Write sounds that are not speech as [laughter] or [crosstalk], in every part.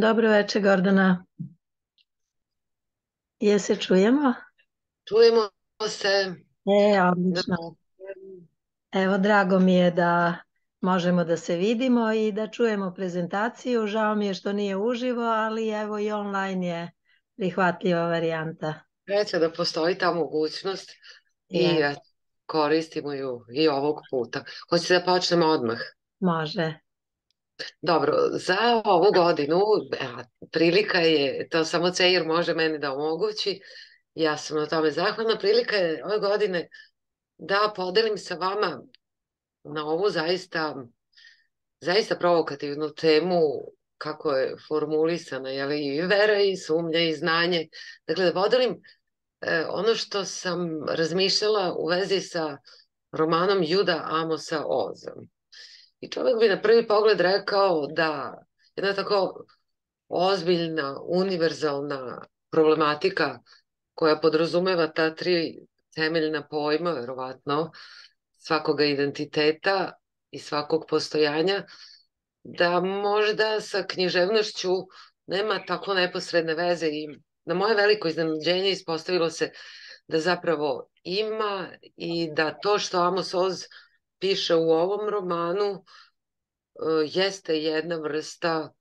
Dobro večer, Gordana. Je se čujemo? Čujemo se. E, odlično. Evo, drago mi je da možemo da se vidimo i da čujemo prezentaciju. Žao mi je što nije uživo, ali evo i online je prihvatljiva varijanta. Reće da postoji ta mogućnost i koristimo ju i ovog puta. Hoćete da počnemo odmah? može. Dobro, za ovu godinu prilika je, to samo Ceir može meni da omogući, ja sam na tome zahvalna, prilika je ove godine da podelim sa vama na ovu zaista, zaista provokativnu temu kako je formulisana, je li, i vera i sumnja i znanje. Dakle, da podelim e, ono što sam razmišljala u vezi sa romanom Juda Amosa Oza. I čovjek bi na prvi pogled rekao da jedna tako ozbiljna, univerzalna problematika koja podrazumeva ta tri temeljna pojma, verovatno, svakoga identiteta i svakog postojanja, da možda sa književnošću nema tako neposredne veze i na moje veliko iznenađenje ispostavilo se da zapravo ima i da to što Amos Oz piše u ovom romanu e, jeste jedna vrsta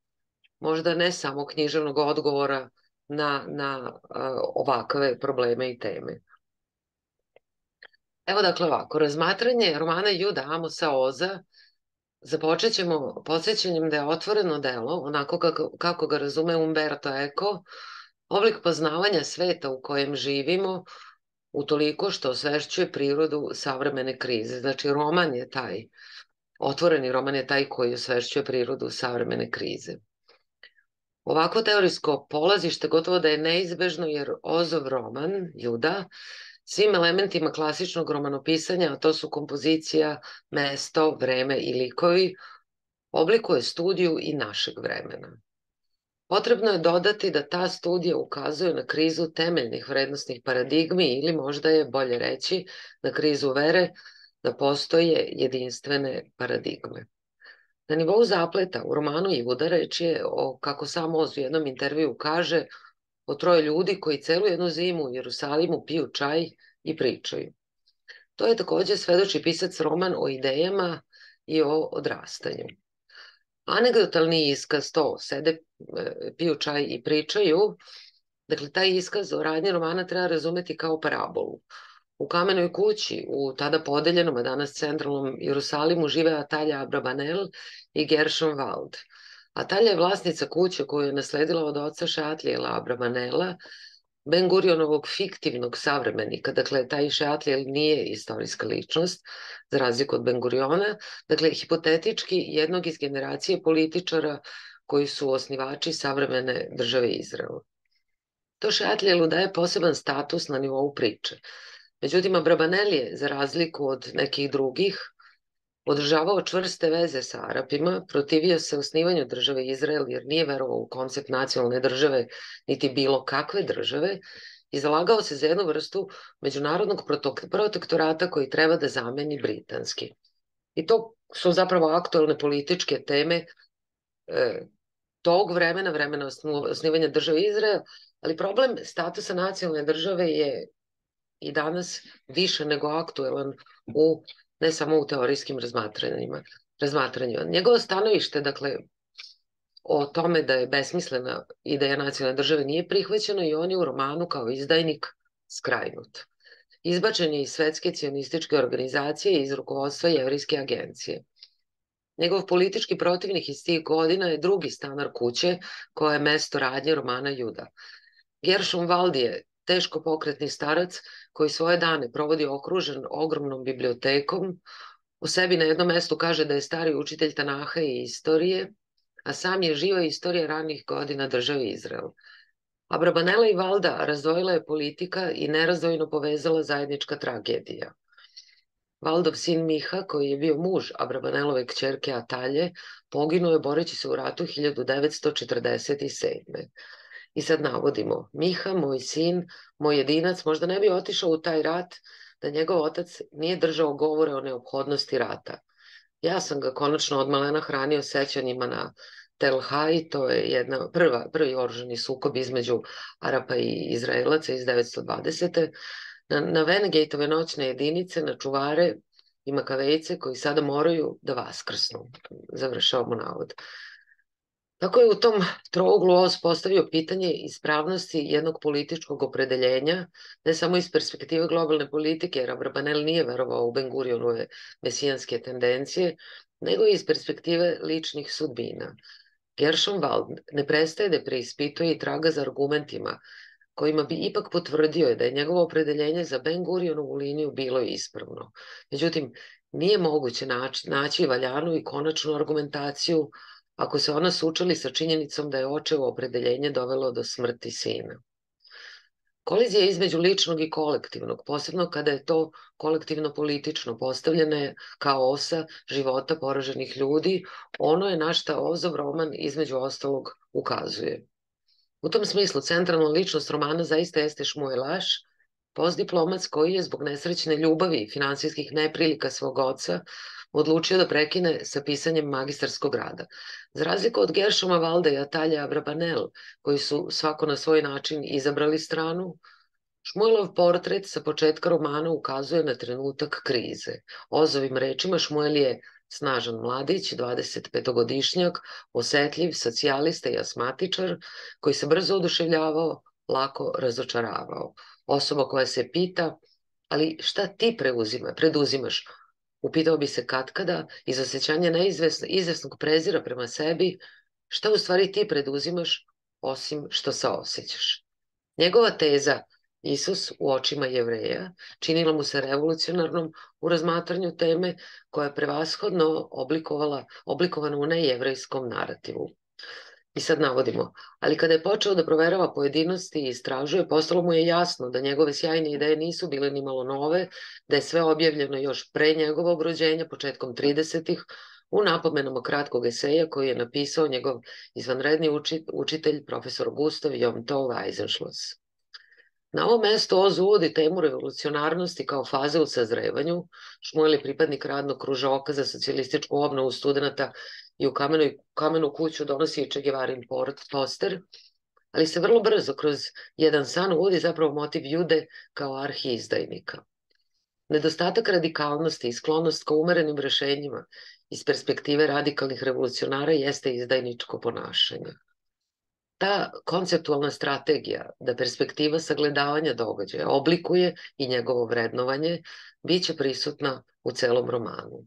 možda ne samo književnog odgovora na, na e, ovakve probleme i teme. Evo dakle ovako, razmatranje romana Juda Amosa Oza započet ćemo podsjećanjem da je otvoreno delo, onako kako, kako ga razume Umberto Eco, oblik poznavanja sveta u kojem živimo, utoliko što osvešćuje prirodu savremene krize. Znači, roman je taj, otvoreni roman je taj koji osvešćuje prirodu savremene krize. Ovako teorijsko polazište gotovo da je neizbežno jer Ozov roman, Juda, svim elementima klasičnog romanopisanja, a to su kompozicija, mesto, vreme i likovi, oblikuje studiju i našeg vremena. Potrebno je dodati da ta studija ukazuje na krizu temeljnih vrednostnih paradigmi ili možda je bolje reći na krizu vere da postoje jedinstvene paradigme. Na nivou zapleta u romanu Ivuda reč je o, kako sam Oz u jednom intervju kaže, o troje ljudi koji celu jednu zimu u Jerusalimu piju čaj i pričaju. To je takođe svedoči pisac roman o idejama i o odrastanju. Anegdotalni iskaz to, sede, e, piju čaj i pričaju, dakle taj iskaz o radnji romana treba razumeti kao parabolu. U kamenoj kući, u tada podeljenom, a danas centralnom Jerusalimu, žive Atalja Abrabanel i Gershon Wald. Atalja je vlasnica kuće koju je nasledila od oca Šatlijela Abrabanela, Ben Gurionovog fiktivnog savremenika, dakle, taj Šatlijel nije istorijska ličnost, za razliku od Ben Guriona, dakle, hipotetički jednog iz generacije političara koji su osnivači savremene države Izraela. To Šatlijelu daje poseban status na nivou priče. Međutim, Abrabanel je, za razliku od nekih drugih, održavao čvrste veze sa Arapima, protivio se osnivanju države Izrael jer nije verovao u koncept nacionalne države niti bilo kakve države i zalagao se za jednu vrstu međunarodnog protektorata koji treba da zameni britanski. I to su zapravo aktualne političke teme e, tog vremena, vremena osnivanja države Izrael, ali problem statusa nacionalne države je i danas više nego aktuelan u ne samo u teorijskim razmatranjima. razmatranjima. Njegovo stanovište, dakle, o tome da je besmislena ideja nacionalne države nije prihvaćeno i on je u romanu kao izdajnik skrajnut. Izbačen je iz svetske cionističke organizacije i iz rukovodstva Jevrijske agencije. Njegov politički protivnik iz tih godina je drugi stanar kuće koja je mesto radnje romana Juda. Gershom Wald je teško pokretni starac koji svoje dane provodi okružen ogromnom bibliotekom, u sebi na jednom mestu kaže da je stari učitelj Tanaha i istorije, a sam je živa istorija ranih godina države Izrael. Abrabanela i Valda razdvojila je politika i nerazdvojno povezala zajednička tragedija. Valdov sin Miha, koji je bio muž Abrabanelove kćerke Atalje, poginuo je boreći se u ratu 1947. I sad navodimo, Miha, moj sin, moj jedinac, možda ne bi otišao u taj rat da njegov otac nije držao govore o neophodnosti rata. Ja sam ga konačno od malena hranio sećanjima na Tel Hai, to je jedna prva, prvi oružani sukob između Arapa i Izraelaca iz 920. Na, na Vengateove noćne jedinice, na čuvare i makavejce koji sada moraju da vaskrsnu. Završavamo navod. Tako je u tom trouglu Oz postavio pitanje ispravnosti jednog političkog opredeljenja, ne samo iz perspektive globalne politike, jer Abrabanel nije verovao u Bengurionove mesijanske tendencije, nego i iz perspektive ličnih sudbina. Gershon Wald ne prestaje da preispituje i traga za argumentima kojima bi ipak potvrdio da je njegovo opredeljenje za Ben Gurionovu liniju bilo ispravno. Međutim, nije moguće naći, naći valjanu i konačnu argumentaciju ako se ona sučeli sa činjenicom da je očevo opredeljenje dovelo do smrti sina. Kolizija između ličnog i kolektivnog, posebno kada je to kolektivno politično postavljene kao osa života poraženih ljudi, ono je na šta Ozov roman između ostalog ukazuje. U tom smislu, centralna ličnost romana zaista jeste Šmuelaš, postdiplomac koji je zbog nesrećne ljubavi i finansijskih neprilika svog oca odlučio da prekine sa pisanjem magistarskog rada. Za razliku od Geršoma Valda i Atalja Abrabanel, koji su svako na svoj način izabrali stranu, Šmuelov portret sa početka romana ukazuje na trenutak krize. Ozovim rečima Šmuel je snažan mladić, 25-godišnjak, osetljiv, socijalista i asmatičar, koji se brzo oduševljavao, lako razočaravao. Osoba koja se pita, ali šta ti preuzima, preduzimaš? Upitao bi se katkada iz osjećanja neizvesnog prezira prema sebi, šta u stvari ti preduzimaš osim što se osjećaš. Njegova teza Isus u očima jevreja činila mu se revolucionarnom u razmatranju teme koja je prevashodno oblikovala, oblikovana u nejevrejskom narativu. I sad navodimo, ali kada je počeo da proverava pojedinosti i istražuje, postalo mu je jasno da njegove sjajne ideje nisu bile ni malo nove, da je sve objavljeno još pre njegovog rođenja, početkom 30-ih, u napomenama kratkog eseja koji je napisao njegov izvanredni učitelj, profesor Gustav Jomtov Eisenschloss. Na ovom mestu Oz uvodi temu revolucionarnosti kao faze u sazrevanju. Šmuel je pripadnik radnog kruža oka za socijalističku obnovu studenta i u kamenu, kamenu kuću donosi i Čegevarin poster, ali se vrlo brzo kroz jedan san uvodi zapravo motiv jude kao arhi izdajnika. Nedostatak radikalnosti i sklonost ka umerenim rešenjima iz perspektive radikalnih revolucionara jeste izdajničko ponašanje. Ta konceptualna strategija da perspektiva sagledavanja događaja oblikuje i njegovo vrednovanje biće prisutna u celom romanu.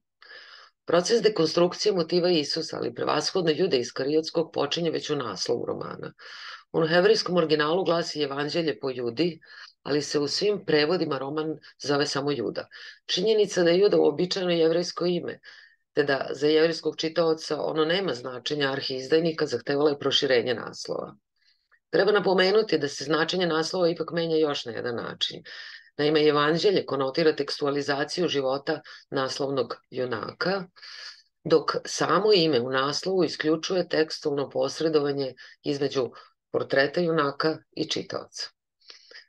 Proces dekonstrukcije motiva Isusa, ali prevashodno jude iz Karijotskog, počinje već u naslovu romana. U hebrejskom originalu glasi Evanđelje po judi, ali se u svim prevodima roman zove samo Juda. Činjenica da je Juda uobičajeno jevrejsko ime, te da za jevrijskog čitaoca ono nema značenja arhiizdajnika, zahtevala je proširenje naslova. Treba napomenuti da se značenje naslova ipak menja još na jedan način. Naime, evanđelje konotira tekstualizaciju života naslovnog junaka, dok samo ime u naslovu isključuje tekstualno posredovanje između portreta junaka i čitaoca.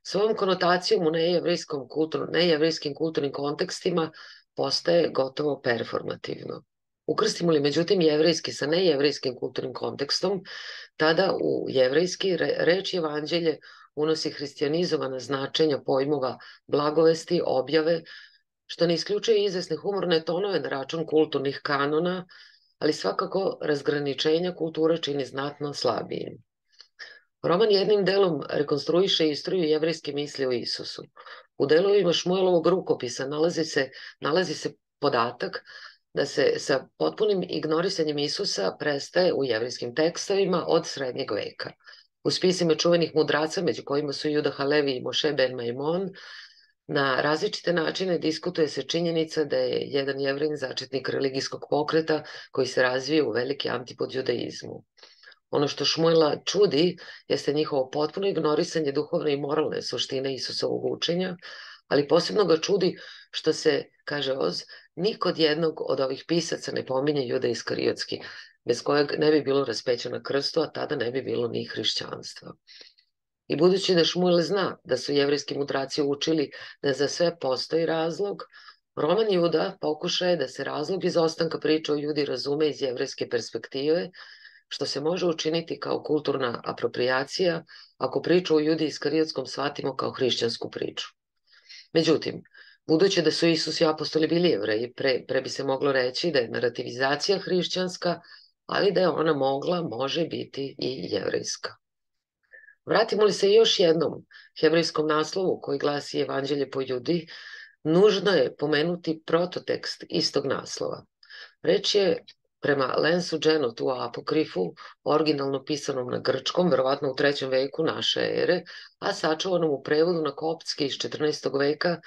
S ovom konotacijom u nejevrijskim kulturnim kontekstima postaje gotovo performativno. Ukrstimo li međutim jevrejski sa nejevrijskim kulturnim kontekstom, tada u jevrejski reč evanđelje unosi hristijanizovana značenja pojmova blagovesti, objave, što ne isključuje izvesne humorne tonove na račun kulturnih kanona, ali svakako razgraničenja kulture čini znatno slabijim. Roman jednim delom rekonstruiše istoriju jevrijske misli o Isusu. U delovima Šmuelovog rukopisa nalazi se, nalazi se podatak da se sa potpunim ignorisanjem Isusa prestaje u jevrijskim tekstovima od srednjeg veka. U spisima čuvenih mudraca, među kojima su Juda Halevi i Moshe Ben Maimon, na različite načine diskutuje se činjenica da je jedan jevrin začetnik religijskog pokreta koji se razvije u veliki antipod judaizmu. Ono što Šmuela čudi jeste njihovo potpuno ignorisanje duhovne i moralne suštine Isusovog učenja, ali posebno ga čudi što se, kaže Oz, nikod jednog od ovih pisaca ne pominje Juda Iskariotski, bez kojeg ne bi bilo raspeća na krstu, a tada ne bi bilo ni hrišćanstva. I budući da Šmuel zna da su jevrijski mudraci učili da za sve postoji razlog, roman Juda pokušaje da se razlog izostanka priče o Judi razume iz jevrijske perspektive, što se može učiniti kao kulturna apropriacija ako priču o Judi Iskarijotskom shvatimo kao hrišćansku priču. Međutim, budući da su Isus i apostoli bili jevreji, pre, pre bi se moglo reći da je narativizacija hrišćanska, ali da je ona mogla, može biti i jevrejska. Vratimo li se još jednom hebrejskom naslovu koji glasi Evanđelje po judi, nužno je pomenuti prototekst istog naslova. Reč je prema Lensu Dženotu Apokrifu, originalno pisanom na grčkom, verovatno u trećem veku naše ere, a sačuvanom u prevodu na koptski iz 14. veka,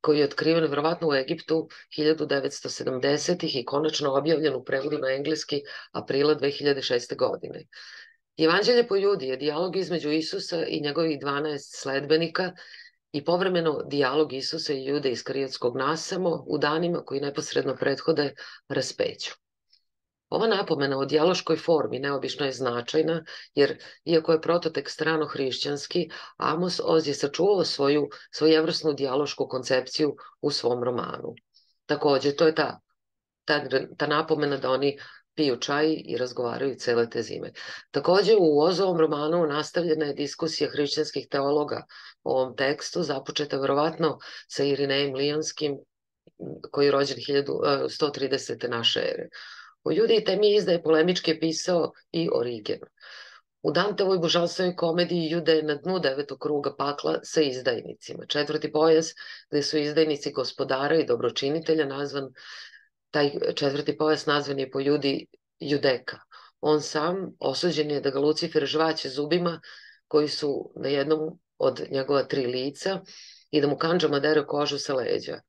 koji je otkriven verovatno u Egiptu 1970-ih i konačno objavljen u prevodu na engleski aprila 2006. godine. Evanđelje po judi je dijalog između Isusa i njegovih 12 sledbenika i povremeno dijalog Isusa i jude iz Karijetskog nasamo u danima koji neposredno prethode raspeću. Ova napomena o dijaloškoj formi neobično je značajna, jer iako je prototek strano hrišćanski, Amos Oz je sačuvao svoju svojevrsnu dijalošku koncepciju u svom romanu. Takođe, to je ta, ta, ta napomena da oni piju čaj i razgovaraju cele te zime. Takođe, u Ozovom romanu nastavljena je diskusija hrišćanskih teologa o ovom tekstu, započeta verovatno sa Irinejem Lijanskim, koji je rođen 1130. naše ere. Judi i temi izdaje polemički je pisao i Origen. U Danteovoj božanstvenoj komediji Jude je na dnu devetog kruga pakla sa izdajnicima. Četvrti pojas gde su izdajnici gospodara i dobročinitelja nazvan, taj četvrti pojas nazvan je po Judi Judeka. On sam osuđen je da ga Lucifer žvaće zubima koji su na jednom od njegova tri lica i da mu kanđama dere kožu sa leđa.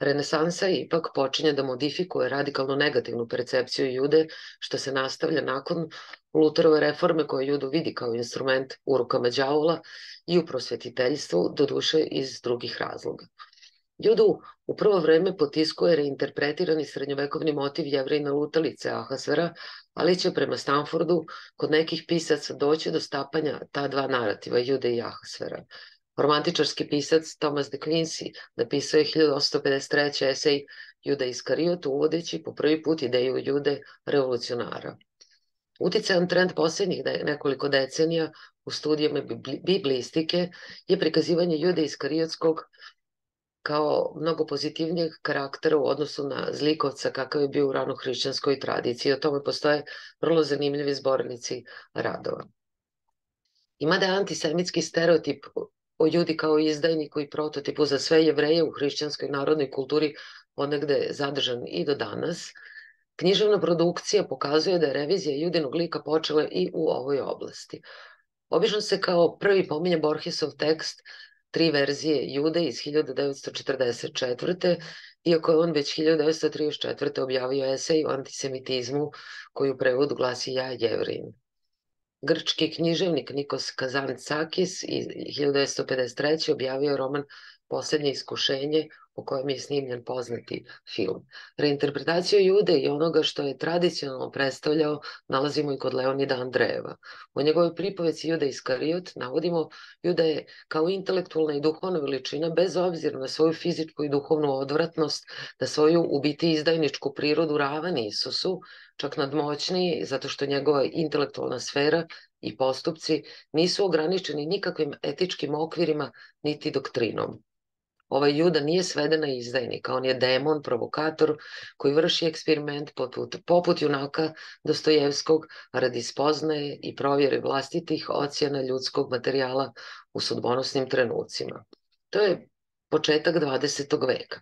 Renesansa ipak počinje da modifikuje radikalno negativnu percepciju jude, što se nastavlja nakon Luterove reforme koje judu vidi kao instrument u rukama đavola i u prosvetiteljstvu, do duše iz drugih razloga. Judu u prvo vreme potiskuje reinterpretirani srednjovekovni motiv jevrejna lutalice Ahasvera, ali će prema Stanfordu kod nekih pisaca doći do stapanja ta dva narativa, Jude i Ahasvera. Romantičarski pisac Thomas de Quincey napisao je 1853. esej Juda Iskariot uvodeći po prvi put ideju Jude revolucionara. Uticajan trend posljednjih nekoliko decenija u studijama biblistike je prikazivanje Jude Iskariotskog kao mnogo pozitivnijeg karaktera u odnosu na zlikovca kakav je bio u ranohrišćanskoj tradiciji. O tome postoje vrlo zanimljivi zbornici radova. Ima da je antisemitski stereotip o Judi kao izdajniku i prototipu za sve jevreje u hrišćanskoj narodnoj kulturi onegde zadržan i do danas, književna produkcija pokazuje da je revizija judinog lika počela i u ovoj oblasti. Obično se kao prvi pominje Borgesov tekst tri verzije Jude iz 1944. Iako je on već 1934. objavio esej o antisemitizmu koji u prevodu glasi Ja jevrin. Grčki književnik Nikos Kazantzakis iz 1953. objavio roman Poslednje iskušenje po kojem je snimljen poznati film. Reinterpretaciju Jude i onoga što je tradicionalno predstavljao nalazimo i kod Leonida Andrejeva. U njegovoj pripoveci Juda Iskariot navodimo Juda je kao intelektualna i duhovna veličina bez obzira na svoju fizičku i duhovnu odvratnost, na svoju u biti izdajničku prirodu ravan Isusu, čak nadmoćniji zato što njegova intelektualna sfera i postupci nisu ograničeni nikakvim etičkim okvirima niti doktrinom. Ovaj juda nije svedena izdajnika, on je demon, provokator koji vrši eksperiment poput, poput junaka Dostojevskog radi spoznaje i provjere vlastitih ocjena ljudskog materijala u sudbonosnim trenucima. To je početak 20. veka.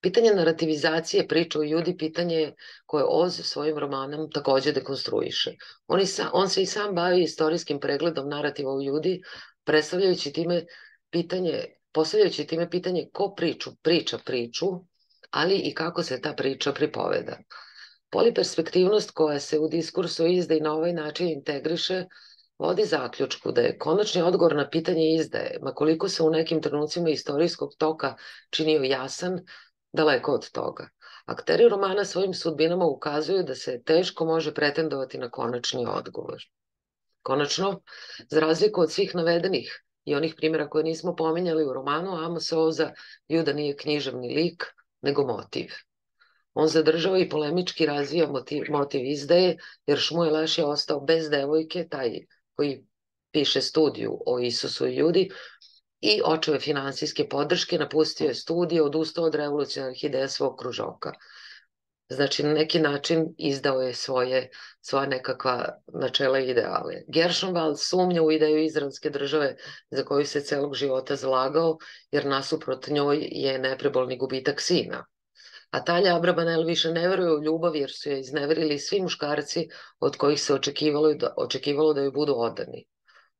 Pitanje narativizacije priče o Judi pitanje je koje Oz svojim romanom takođe dekonstruiše. On, i sa, on se i sam bavi istorijskim pregledom narativa o Judi, predstavljajući time pitanje postavljajući time pitanje ko priču, priča priču, ali i kako se ta priča pripoveda. Poliperspektivnost koja se u diskursu izda i na ovaj način integriše vodi zaključku da je konačni odgovor na pitanje izdaje, makoliko se u nekim trenucima istorijskog toka činio jasan, daleko od toga. Akteri romana svojim sudbinama ukazuju da se teško može pretendovati na konačni odgovor. Konačno, za razliku od svih navedenih i onih primjera koje nismo pominjali u romanu, Amos Oza, Juda nije književni lik, nego motiv. On zadržava i polemički razvija motiv, motiv izdaje, jer Šmuelaš je ostao bez devojke, taj koji piše studiju o Isusu i ljudi, i očeve finansijske podrške, napustio je studije, odustao od revolucionarnih ideja svog kružoka. Znači, na neki način izdao je svoje, svoje nekakva načela i ideale. Gershonwald sumnja u ideju izraelske države za koju se celog života zalagao, jer nasuprot njoj je neprebolni gubitak sina. A Talja Abrabanel više ne veruje u ljubav jer su je izneverili svi muškarci od kojih se očekivalo da, očekivalo da joj budu odani.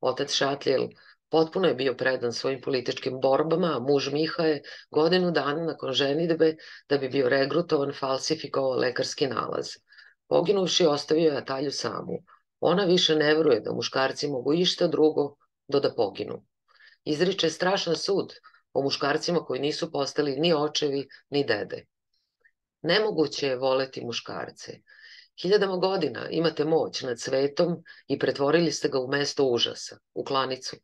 Otac Šatljel Potpuno je bio predan svojim političkim borbama, a muž Miha je godinu dana nakon ženitbe, da bi bio regrutovan, falsifikovao lekarski nalaz. Poginuvši ostavio je Atalju samu. Ona više ne veruje da muškarci mogu išta drugo do da poginu. Izriče strašan sud o muškarcima koji nisu postali ni očevi, ni dede. Nemoguće je voleti muškarce. Hiljadama godina imate moć nad svetom i pretvorili ste ga u mesto užasa, u klanicu.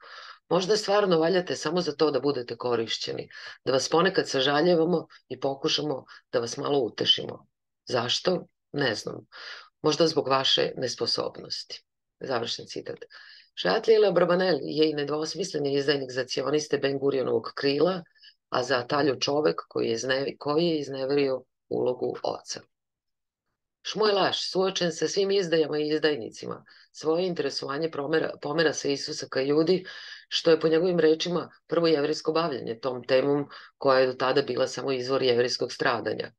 Možda stvarno valjate samo za to da budete korišćeni, da vas ponekad sažaljevamo i pokušamo da vas malo utešimo. Zašto? Ne znam. Možda zbog vaše nesposobnosti. Završen citat. Šatlila Brabanel je i nedvosmisleni izdajnik za cioniste Ben Gurionovog krila, a za Talju čovek koji je, koji je izneverio ulogu oca. Šmujlaš, suočen sa svim izdajama i izdajnicima, svoje interesovanje promera, pomera sa Isusa ka judi, što je po njegovim rečima prvo jevrijsko bavljanje tom temom koja je do tada bila samo izvor jevrijskog stradanja.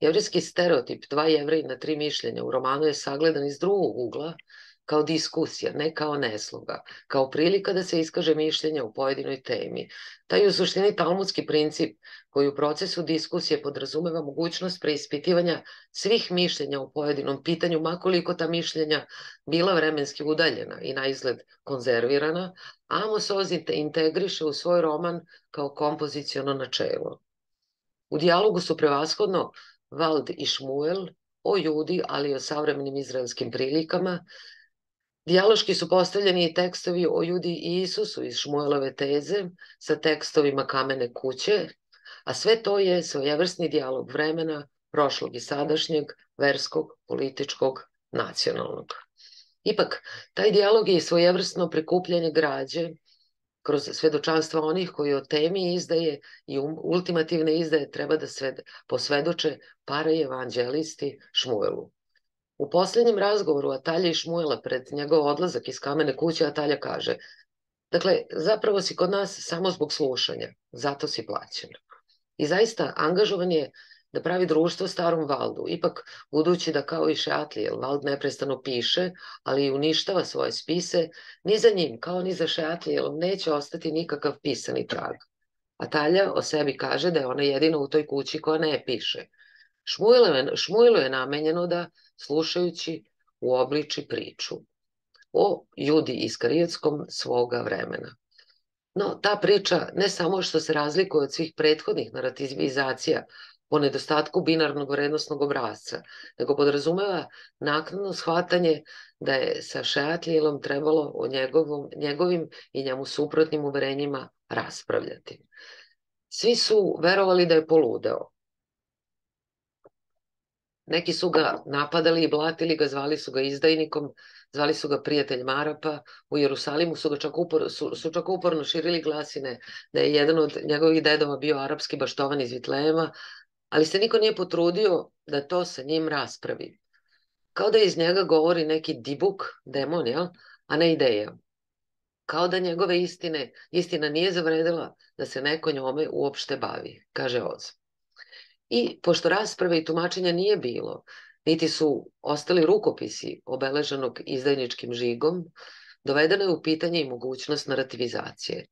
Jevrijski stereotip dva jevreji na tri mišljenja u romanu je sagledan iz drugog ugla kao diskusija, ne kao nesloga, kao prilika da se iskaže mišljenja u pojedinoj temi. Taj u suštini talmudski princip koji u procesu diskusije podrazumeva mogućnost preispitivanja svih mišljenja u pojedinom pitanju, makoliko ta mišljenja bila vremenski udaljena i na izgled konzervirana, Amos Oz integriše u svoj roman kao kompozicijono načelo. U dijalogu su prevashodno Vald i Šmuel o judi, ali i o savremenim izraelskim prilikama, Dijaloški su postavljeni i tekstovi o Judi i Isusu iz Šmuelove teze sa tekstovima kamene kuće, a sve to je svojevrsni dijalog vremena, prošlog i sadašnjeg, verskog, političkog, nacionalnog. Ipak, taj dijalog je svojevrsno prikupljanje građe kroz svedočanstva onih koji o temi izdaje i ultimativne izdaje treba da sved, posvedoče para evanđelisti Šmuelu. U poslednjem razgovoru Atalja i Šmuela pred njegov odlazak iz kamene kuće Atalja kaže Dakle, zapravo si kod nas samo zbog slušanja, zato si plaćen. I zaista, angažovan je da pravi društvo starom Valdu, ipak budući da kao i Šeatlijel, Vald neprestano piše, ali i uništava svoje spise, ni za njim, kao ni za Šeatlijelom, neće ostati nikakav pisani trag. Atalja o sebi kaže da je ona jedina u toj kući koja ne piše. Šmujlu je namenjeno da slušajući u obliči priču o Judi Iskarijetskom svoga vremena. No, ta priča ne samo što se razlikuje od svih prethodnih narativizacija po nedostatku binarnog vrednostnog obrazca, nego podrazumeva naknadno shvatanje da je sa Šeatlijelom trebalo o njegovom, njegovim i njemu suprotnim uverenjima raspravljati. Svi su verovali da je poludeo, Neki su ga napadali i blatili ga, zvali su ga izdajnikom, zvali su ga prijatelj Marapa. U Jerusalimu su, ga čak upor, su, su čak uporno širili glasine da je jedan od njegovih dedova bio arapski baštovan iz Vitlejema, ali se niko nije potrudio da to sa njim raspravi. Kao da iz njega govori neki dibuk, demon, jel? a ne ideja. Kao da njegove istine, istina nije zavredila da se neko njome uopšte bavi, kaže Oz. I pošto rasprave i tumačenja nije bilo, niti su ostali rukopisi obeleženog izdajničkim žigom, dovedena je u pitanje i mogućnost narativizacije.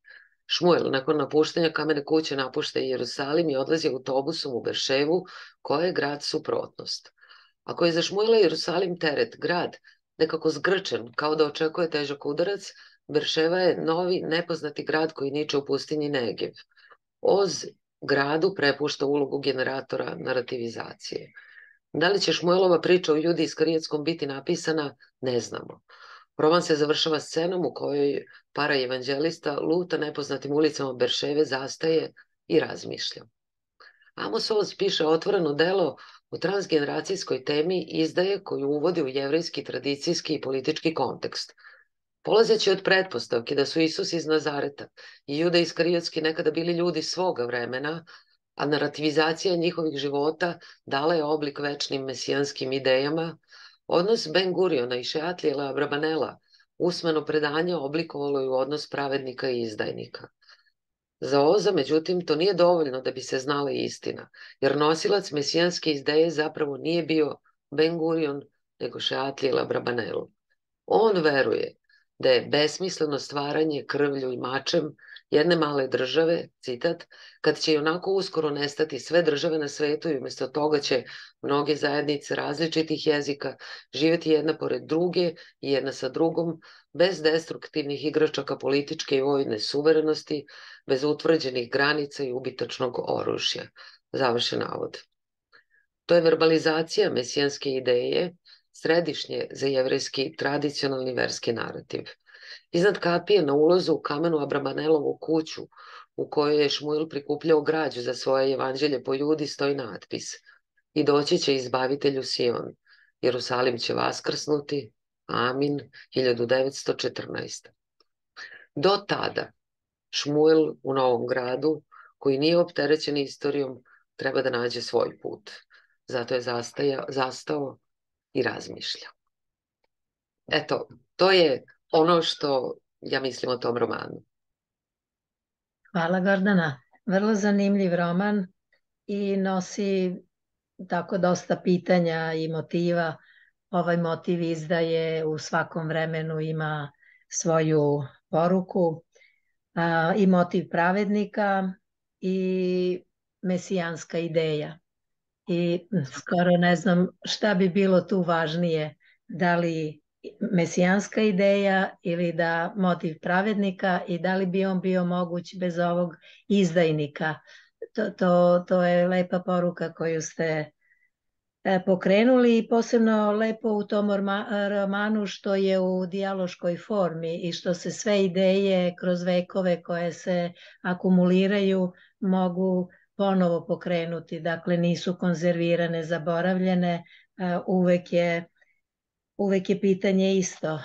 Šmuel nakon napuštanja kamene kuće napušta Jerusalim i odlazi autobusom u Berševu, koja je grad suprotnost. Ako je za Šmuela Jerusalim teret, grad, nekako zgrčen, kao da očekuje težak udarac, Berševa je novi, nepoznati grad koji niče u pustinji Negev. Oz gradu prepušta ulogu generatora narativizacije. Da li će Šmuelova priča o ljudi iz Karijetskom biti napisana, ne znamo. Roman se završava scenom u kojoj para evanđelista luta nepoznatim ulicama Berševe, zastaje i razmišlja. Amos Oz piše otvoreno delo o transgeneracijskoj temi izdaje koju uvodi u jevrijski, tradicijski i politički kontekst. Polazeći od pretpostavke da su Isus iz Nazareta i Juda Iskariotski nekada bili ljudi svoga vremena, a narativizacija njihovih života dala je oblik večnim mesijanskim idejama, odnos Ben Guriona i Šeatlijela Abrabanela usmeno predanje oblikovalo je u odnos pravednika i izdajnika. Za Oza, međutim, to nije dovoljno da bi se znala istina, jer nosilac mesijanske izdeje zapravo nije bio Ben Gurion, nego Šeatlijela Brabanelu. On veruje da je besmisleno stvaranje krvlju i mačem jedne male države, citat, kad će i onako uskoro nestati sve države na svetu i umjesto toga će mnoge zajednice različitih jezika živjeti jedna pored druge i jedna sa drugom, bez destruktivnih igračaka političke i vojne suverenosti, bez utvrđenih granica i ubitačnog oružja. Završen navod. To je verbalizacija mesijanske ideje, središnje za jevrejski tradicionalni verski narativ. Iznad kapije na ulazu u kamenu Abramanelovu kuću, u kojoj je Šmuil prikupljao građu za svoje evanđelje po ljudi, stoji natpis i doći će izbavitelju Sion. Jerusalim će vaskrsnuti. Amin. 1914. Do tada Šmuil u Novom gradu, koji nije opterećen istorijom, treba da nađe svoj put. Zato je zastaja, zastao i razmišlja. Eto, to je ono što ja mislim o tom romanu. Hvala Gordana. Vrlo zanimljiv roman i nosi tako dosta pitanja i motiva. Ovaj motiv izdaje u svakom vremenu ima svoju poruku a, i motiv pravednika i mesijanska ideja. I skoro ne znam šta bi bilo tu važnije, da li mesijanska ideja ili da motiv pravednika i da li bi on bio moguć bez ovog izdajnika. To, to, to je lepa poruka koju ste e, pokrenuli i posebno lepo u tom romanu što je u dijaloškoj formi i što se sve ideje kroz vekove koje se akumuliraju mogu ponovo pokrenuti, dakle nisu konzervirane, zaboravljene, e, uvek je uvek je pitanje isto.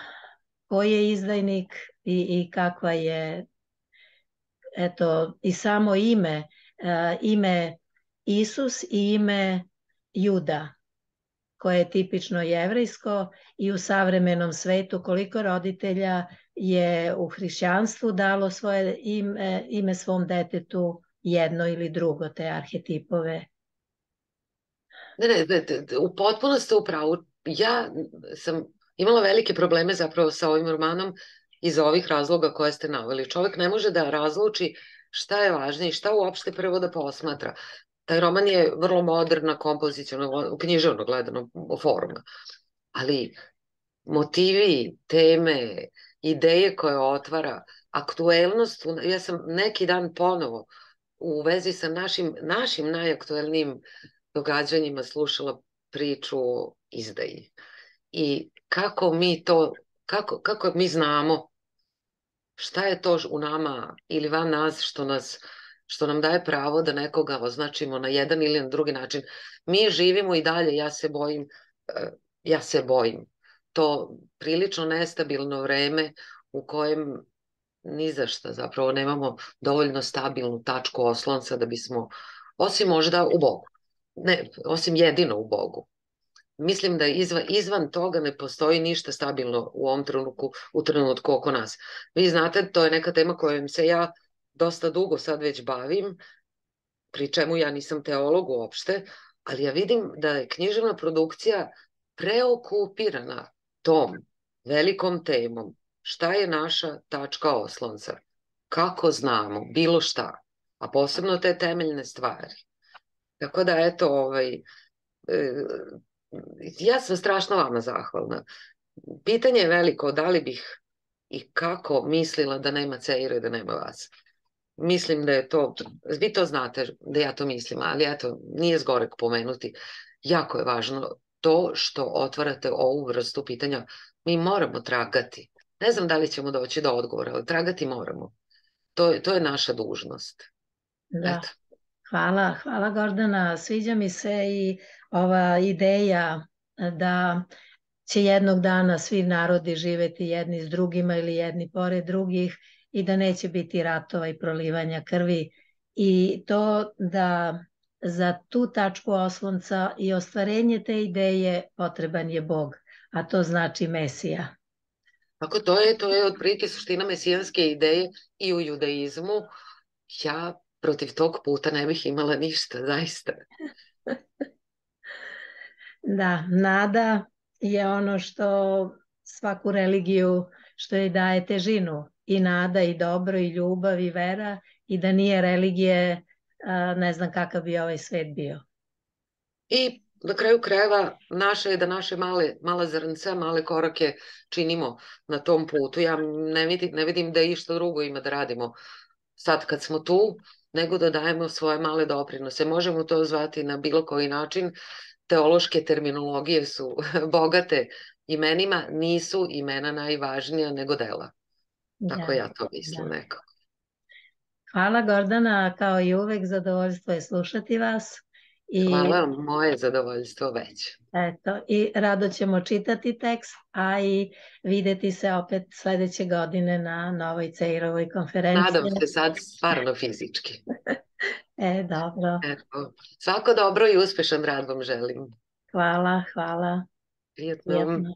Ko je izdajnik i, i kakva je eto i samo ime, uh, ime Isus i ime Juda koje je tipično jevrejsko i u savremenom svetu koliko roditelja je u hrišćanstvu dalo svoje ime, ime svom detetu jedno ili drugo te arhetipove. Ne, ne, ne, u potpunosti upravo ja sam imala velike probleme zapravo sa ovim romanom iz ovih razloga koje ste naveli. Čovek ne može da razluči šta je važnije i šta uopšte prvo da posmatra. Taj roman je vrlo moderna, kompozicijona, književno gledano forma. Ali motivi, teme, ideje koje otvara, aktuelnost, ja sam neki dan ponovo u vezi sa našim, našim najaktuelnijim događanjima slušala priču o izdaji. I kako mi to, kako, kako mi znamo šta je to u nama ili van nas što nas što nam daje pravo da nekoga označimo na jedan ili na drugi način. Mi živimo i dalje, ja se bojim, e, ja se bojim. To prilično nestabilno vreme u kojem ni za šta zapravo nemamo dovoljno stabilnu tačku oslonca da bismo, osim možda u Bogu, ne, osim jedino u Bogu. Mislim da izvan, izvan toga ne postoji ništa stabilno u ovom trenutku, u trenutku oko nas. Vi znate, to je neka tema kojom se ja dosta dugo sad već bavim, pri čemu ja nisam teolog uopšte, ali ja vidim da je književna produkcija preokupirana tom velikom temom. Šta je naša tačka oslonca? Kako znamo bilo šta, a posebno te temeljne stvari. Tako da, eto, ovaj, e, ja sam strašno vama zahvalna. Pitanje je veliko, da li bih i kako mislila da nema Ceire, da nema vas. Mislim da je to, vi to znate da ja to mislim, ali eto, nije zgorek pomenuti. Jako je važno to što otvarate ovu vrstu pitanja. Mi moramo tragati. Ne znam da li ćemo doći do odgovora, ali tragati moramo. To to je naša dužnost. Da. Eto. Hvala, hvala Gordana. Sviđa mi se i ova ideja da će jednog dana svi narodi živeti jedni s drugima ili jedni pored drugih i da neće biti ratova i prolivanja krvi i to da za tu tačku oslonca i ostvarenje te ideje potreban je Bog, a to znači Mesija. Tako to je, to je otprilike suština mesijanske ideje i u judaizmu. Ja protiv tog puta ne bih imala ništa, zaista. [laughs] da, nada je ono što svaku religiju što je daje težinu i nada i dobro i ljubav i vera i da nije religije ne znam kakav bi ovaj svet bio. I na kraju krajeva naše je da naše male, mala zrnca, male korake činimo na tom putu. Ja ne vidim, ne vidim da išta drugo ima da radimo sad kad smo tu, nego da dajemo svoje male doprinose. Možemo to zvati na bilo koji način. Teološke terminologije su [laughs] bogate imenima, nisu imena najvažnija nego dela. Tako da, ja to mislim da. nekako. Hvala Gordana, kao i uvek zadovoljstvo je slušati vas. I, Hvala, moje zadovoljstvo već. Eto, i rado ćemo čitati tekst, a i videti se opet sledeće godine na novoj Ceirovoj konferenciji. Nadam se sad stvarno fizički. [laughs] e, dobro. Eto, svako dobro i uspešan rad vam želim. Hvala, hvala. Prijetno. Prijetno.